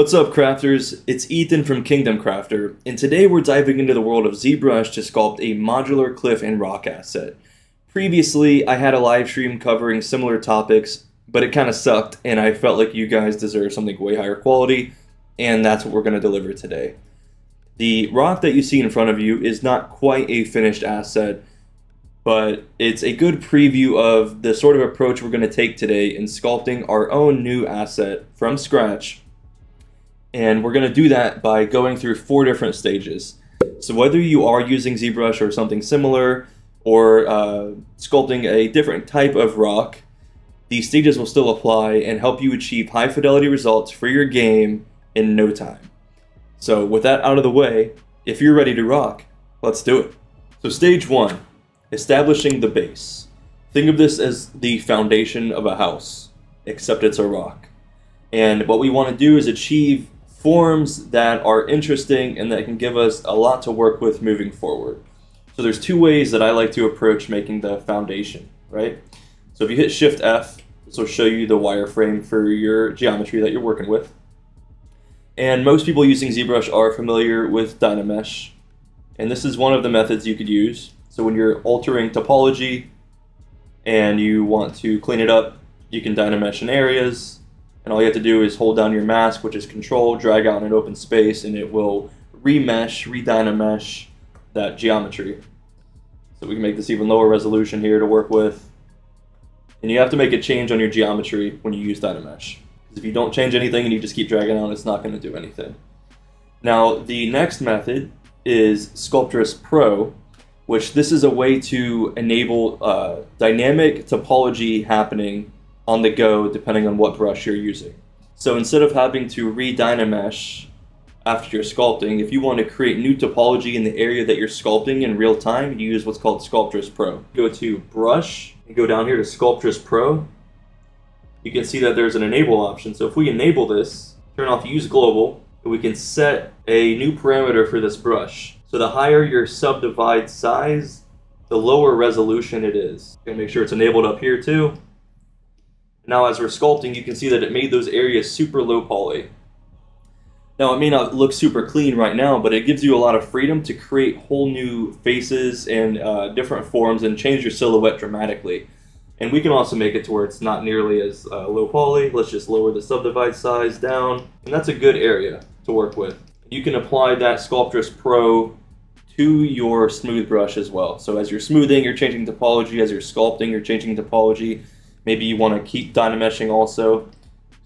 What's up, crafters? It's Ethan from Kingdom Crafter, and today we're diving into the world of ZBrush to sculpt a modular cliff and rock asset. Previously, I had a live stream covering similar topics, but it kind of sucked, and I felt like you guys deserve something way higher quality, and that's what we're going to deliver today. The rock that you see in front of you is not quite a finished asset, but it's a good preview of the sort of approach we're going to take today in sculpting our own new asset from scratch. And we're going to do that by going through four different stages. So whether you are using ZBrush or something similar, or uh, sculpting a different type of rock, these stages will still apply and help you achieve high fidelity results for your game in no time. So with that out of the way, if you're ready to rock, let's do it. So stage one, establishing the base. Think of this as the foundation of a house, except it's a rock. And what we want to do is achieve forms that are interesting and that can give us a lot to work with moving forward. So there's two ways that I like to approach making the foundation, right? So if you hit Shift F, this will show you the wireframe for your geometry that you're working with. And most people using ZBrush are familiar with Dynamesh. And this is one of the methods you could use. So when you're altering topology and you want to clean it up, you can Dynamesh in areas. And all you have to do is hold down your mask, which is control, drag out in an open space, and it will remesh, redynamesh that geometry. So we can make this even lower resolution here to work with. And you have to make a change on your geometry when you use Dynamesh. Because if you don't change anything and you just keep dragging on, it's not going to do anything. Now, the next method is Sculptris Pro, which this is a way to enable uh, dynamic topology happening on the go depending on what brush you're using. So instead of having to re-Dynamesh after you're sculpting, if you want to create new topology in the area that you're sculpting in real time, you use what's called Sculptris Pro. Go to Brush and go down here to Sculptris Pro. You can see that there's an enable option. So if we enable this, turn off Use Global, we can set a new parameter for this brush. So the higher your subdivide size, the lower resolution it is. And make sure it's enabled up here too. Now as we're sculpting, you can see that it made those areas super low poly. Now, it may not look super clean right now, but it gives you a lot of freedom to create whole new faces and uh, different forms and change your silhouette dramatically. And we can also make it to where it's not nearly as uh, low poly. Let's just lower the subdivide size down. And that's a good area to work with. You can apply that Sculptris Pro to your smooth brush as well. So as you're smoothing, you're changing topology. As you're sculpting, you're changing topology. Maybe you want to keep dynameshing also.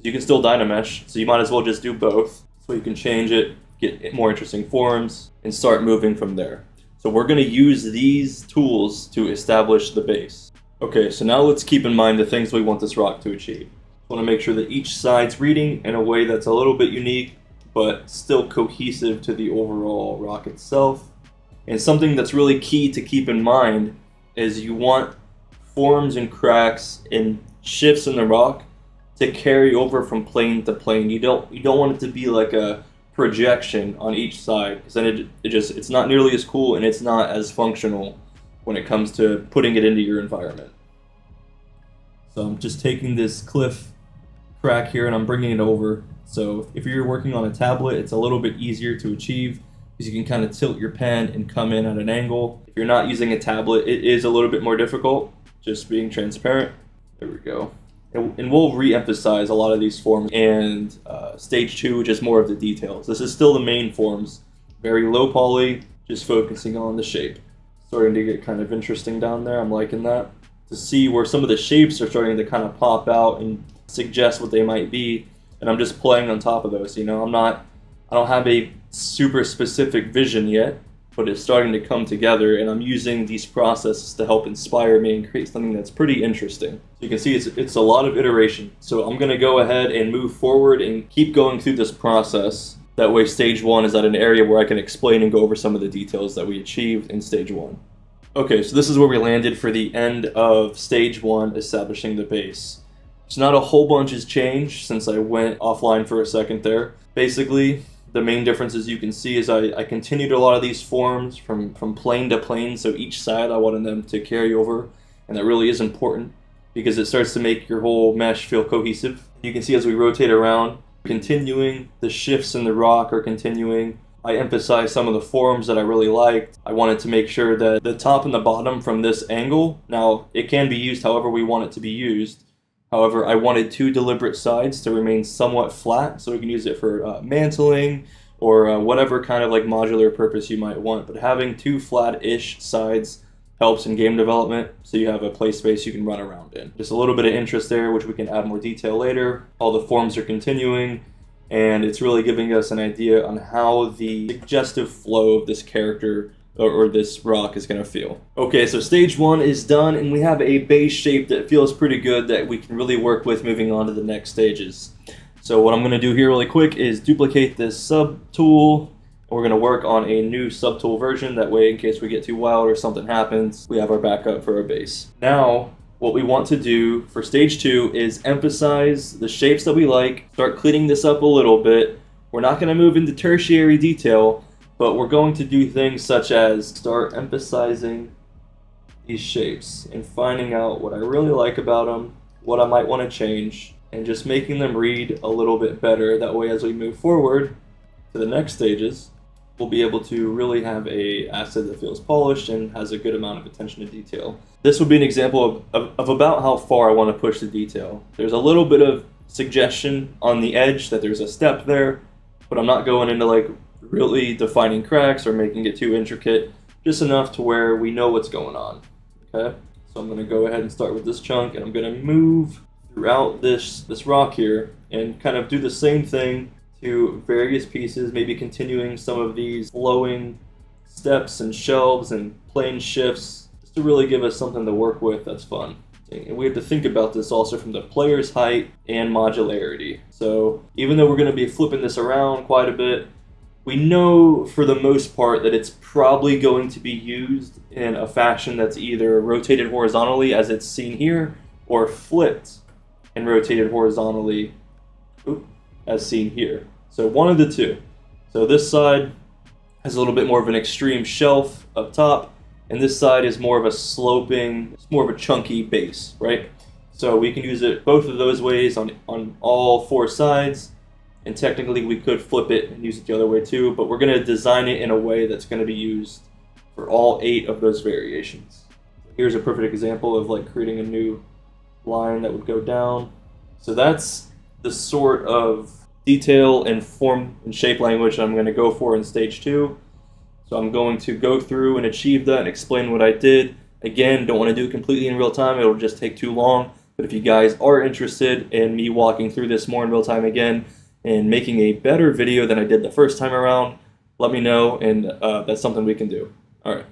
You can still dynamesh, so you might as well just do both. So you can change it, get more interesting forms, and start moving from there. So we're going to use these tools to establish the base. Okay, so now let's keep in mind the things we want this rock to achieve. Want to make sure that each side's reading in a way that's a little bit unique, but still cohesive to the overall rock itself. And something that's really key to keep in mind is you want forms and cracks and shifts in the rock to carry over from plane to plane. You don't you don't want it to be like a projection on each side because then it, it just it's not nearly as cool and it's not as functional when it comes to putting it into your environment. So I'm just taking this cliff crack here and I'm bringing it over. So if you're working on a tablet, it's a little bit easier to achieve because you can kind of tilt your pen and come in at an angle. If you're not using a tablet, it is a little bit more difficult, just being transparent. There we go. And, we'll re-emphasize a lot of these forms and uh, stage two just more of the details. This is still the main forms. Very low poly just focusing on the shape. Starting to get kind of interesting down there. I'm liking that. To see where some of the shapes are starting to kind of pop out and suggest what they might be. And i'm just playing on top of those you know? I'm not i don't have a super specific vision yet but it's starting to come together and I'm using these processes to help inspire me and create something that's pretty interesting. So you can see it's, it's a lot of iteration. So I'm gonna go ahead and move forward and keep going through this process. That way stage one is at an area where I can explain and go over some of the details that we achieved in stage one. Okay, so this is where we landed for the end of stage one, establishing the base. So not a whole bunch has changed since I went offline for a second there. Basically, the main differences you can see is I, I continued a lot of these forms from, from plane to plane, so each side I wanted them to carry over, and that really is important because it starts to make your whole mesh feel cohesive. You can see as we rotate around, continuing. The shifts in the rock are continuing. I emphasized some of the forms that I really liked. I wanted to make sure that the top and the bottom from this angle, now it can be used however we want it to be used. However, I wanted two deliberate sides to remain somewhat flat so we can use it for uh, mantling or uh, whatever kind of like modular purpose you might want. But having two flat-ish sides helps in game development so you have a play space you can run around in. Just a little bit of interest there, which we can add more detail later. All the forms are continuing and it's really giving us an idea on how the suggestive flow of this character or, or this rock is going to feel. Okay, so stage one is done, and we have a base shape that feels pretty good that we can really work with moving on to the next stages. So what I'm going to do here really quick is duplicate this sub tool. We're going to work on a new subtool version. That way, in case we get too wild or something happens, we have our backup for our base. Now, what we want to do for stage two is emphasize the shapes that we like, start cleaning this up a little bit. We're not going to move into tertiary detail, but we're going to do things such as start emphasizing these shapes and finding out what I really like about them, what I might want to change, and just making them read a little bit better. That way, as we move forward to the next stages, we'll be able to really have a asset that feels polished and has a good amount of attention to detail. This would be an example of, of, of about how far I want to push the detail. There's a little bit of suggestion on the edge that there's a step there, but I'm not going into like really defining cracks or making it too intricate, just enough to where we know what's going on. Okay, so I'm going to go ahead and start with this chunk and I'm going to move throughout this, this rock here and kind of do the same thing to various pieces, maybe continuing some of these flowing steps and shelves and plane shifts, just to really give us something to work with that's fun. And we have to think about this also from the player's height and modularity. So even though we're going to be flipping this around quite a bit, we know for the most part that it's probably going to be used in a fashion that's either rotated horizontally as it's seen here, or flipped and rotated horizontally as seen here. So one of the two. So this side has a little bit more of an extreme shelf up top, and this side is more of a sloping, it's more of a chunky base, right? So we can use it both of those ways on, on all four sides, and technically we could flip it and use it the other way too, but we're going to design it in a way that's going to be used for all eight of those variations. Here's a perfect example of like creating a new line that would go down. So that's the sort of detail and form and shape language I'm going to go for in stage two. So I'm going to go through and achieve that and explain what I did. Again, don't want to do it completely in real time. It'll just take too long. But if you guys are interested in me walking through this more in real time again and making a better video than I did the first time around, let me know and uh, that's something we can do. All right.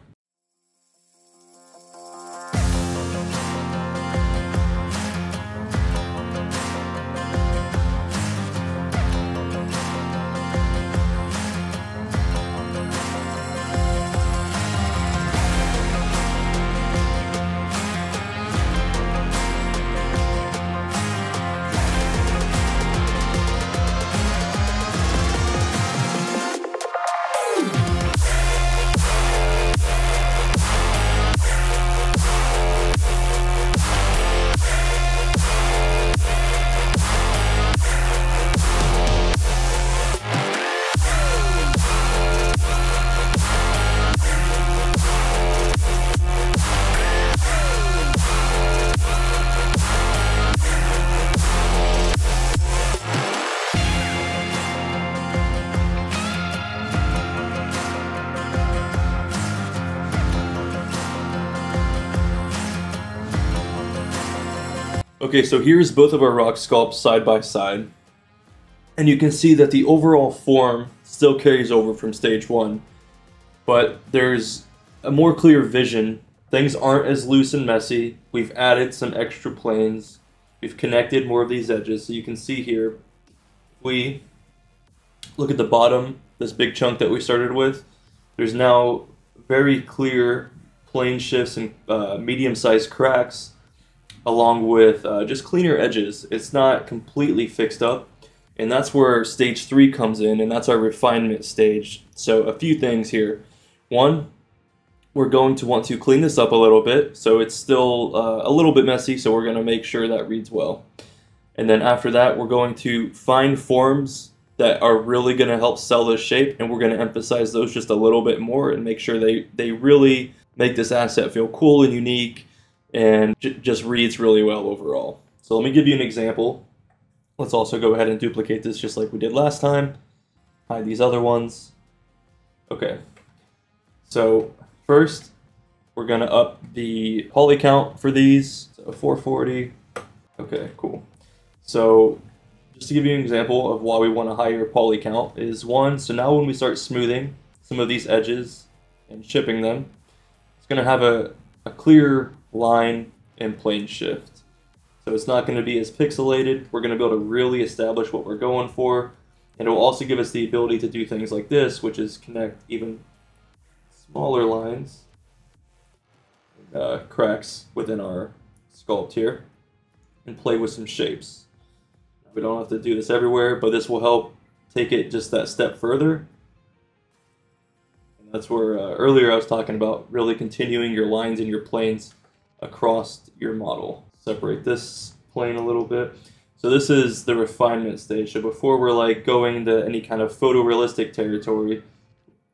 Okay, so here's both of our rock sculpts side by side. And you can see that the overall form still carries over from stage one. But there's a more clear vision. Things aren't as loose and messy. We've added some extra planes. We've connected more of these edges. So you can see here, we look at the bottom, this big chunk that we started with. There's now very clear plane shifts and uh, medium-sized cracks along with uh, just cleaner edges. It's not completely fixed up. And that's where stage three comes in, and that's our refinement stage. So, a few things here. One, we're going to want to clean this up a little bit. So, it's still uh, a little bit messy, so we're going to make sure that reads well. And then after that, we're going to find forms that are really going to help sell this shape, and we're going to emphasize those just a little bit more and make sure they, they really make this asset feel cool and unique and j- just reads really well overall. So let me give you an example. Let's also go ahead and duplicate this just like we did last time. Hide these other ones. Okay. So first, we're gonna up the poly count for these. So 440. Okay, cool. So just to give you an example of why we want a higher poly count is one, so now when we start smoothing some of these edges and chipping them, it's gonna have a, a clear line and plane shift. So it's not gonna be as pixelated. We're gonna be able to really establish what we're going for. And it will also give us the ability to do things like this, which is connect even smaller lines uh, cracks within our sculpt here and play with some shapes. We don't have to do this everywhere, but this will help take it just that step further. And that's where uh, earlier I was talking about really continuing your lines and your planes across your model. Separate this plane a little bit. So this is the refinement stage. So before we're like going into any kind of photorealistic territory,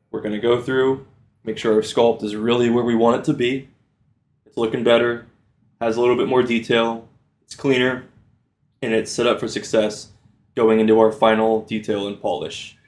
we're gonna go through, make sure our sculpt is really where we want it to be. It's looking better, has a little bit more detail, it's cleaner, and it's set up for success going into our final detail and polish.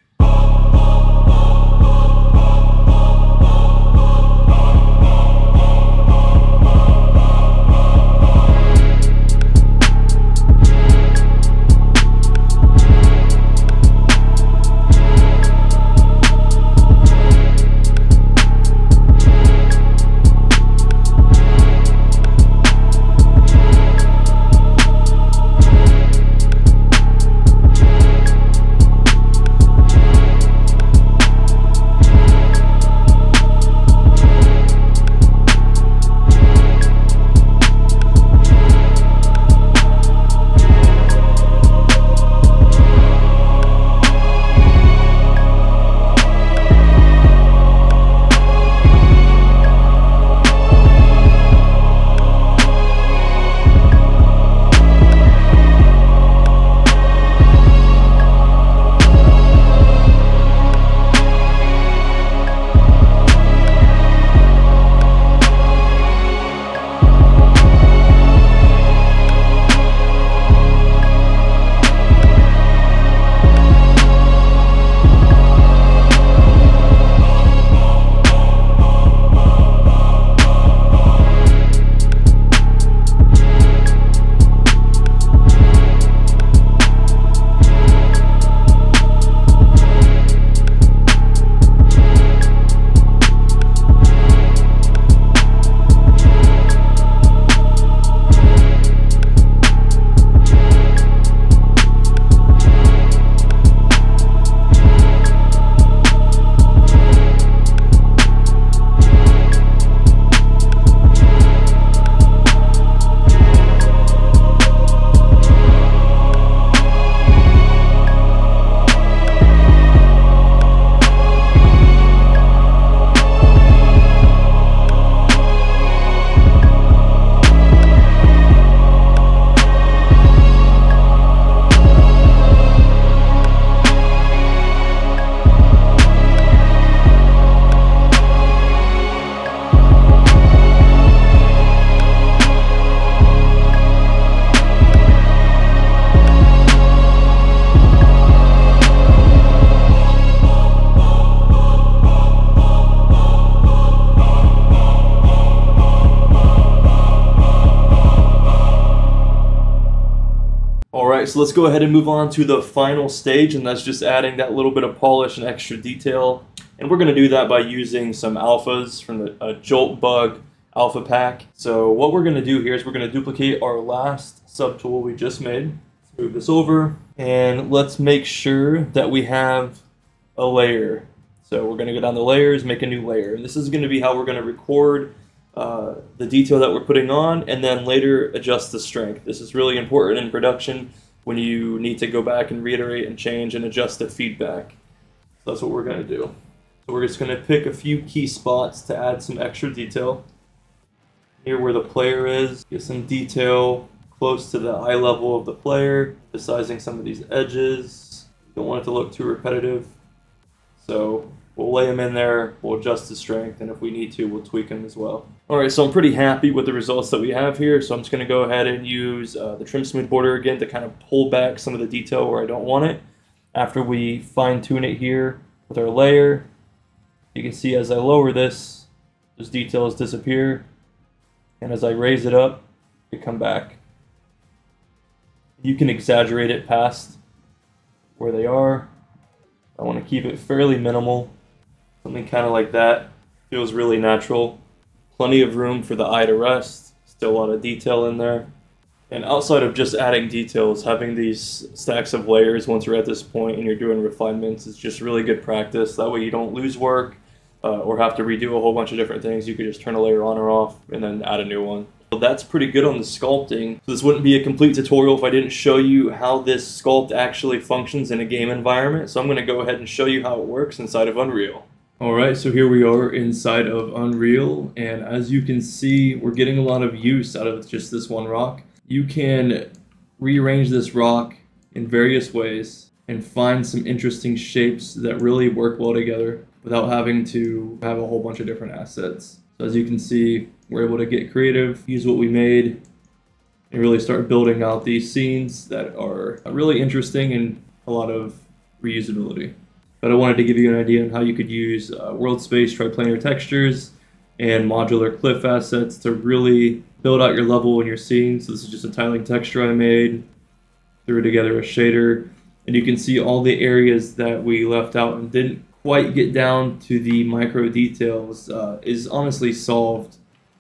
So let's go ahead and move on to the final stage, and that's just adding that little bit of polish and extra detail. And we're going to do that by using some alphas from the uh, Jolt Bug alpha pack. So what we're going to do here is we're going to duplicate our last subtool we just made. Let's move this over, and let's make sure that we have a layer. So we're going to go down the layers, make a new layer. And this is going to be how we're going to record uh, the detail that we're putting on and then later adjust the strength. This is really important in production when you need to go back and reiterate and change and adjust the feedback. So that's what we're going to do. So we're just going to pick a few key spots to add some extra detail. Here where the player is, get some detail close to the eye level of the player, emphasizing some of these edges. Don't want it to look too repetitive. So we'll lay them in there, we'll adjust the strength, and if we need to, we'll tweak them as well. All right, so I'm pretty happy with the results that we have here. So I'm just gonna go ahead and use uh, the trim smooth border again to kind of pull back some of the detail where I don't want it. After we fine tune it here with our layer, you can see as I lower this, those details disappear. And as I raise it up, they come back. You can exaggerate it past where they are. I want to keep it fairly minimal. Something kind of like that. Feels really natural. Plenty of room for the eye to rest. Still a lot of detail in there. And outside of just adding details, having these stacks of layers once you're at this point and you're doing refinements is just really good practice. That way you don't lose work uh, or have to redo a whole bunch of different things. You could just turn a layer on or off and then add a new one. That's pretty good on the sculpting. So this wouldn't be a complete tutorial if I didn't show you how this sculpt actually functions in a game environment. So I'm going to go ahead and show you how it works inside of Unreal. Alright, so here we are inside of Unreal, and as you can see, we're getting a lot of use out of just this one rock you can rearrange this rock in various ways and find some interesting shapes that really work well together without having to have a whole bunch of different assets. So as you can see, we're able to get creative, use what we made, and really start building out these scenes that are really interesting and a lot of reusability. But I wanted to give you an idea on how you could use uh, world space triplanar textures and modular cliff assets to really build out your level and your scene. So this is just a tiling texture I made, threw together a shader, and you can see all the areas that we left out and didn't quite get down to the micro details uh, is honestly solved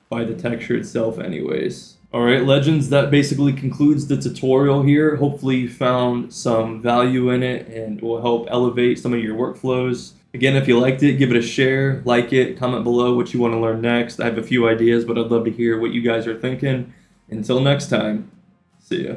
by the texture itself anyways. Alright, Legends, that basically concludes the tutorial here. Hopefully you found some value in it and will help elevate some of your workflows. Again, if you liked it, give it a share, like it, comment below what you want to learn next. I have a few ideas, but I'd love to hear what you guys are thinking. Until next time, see ya.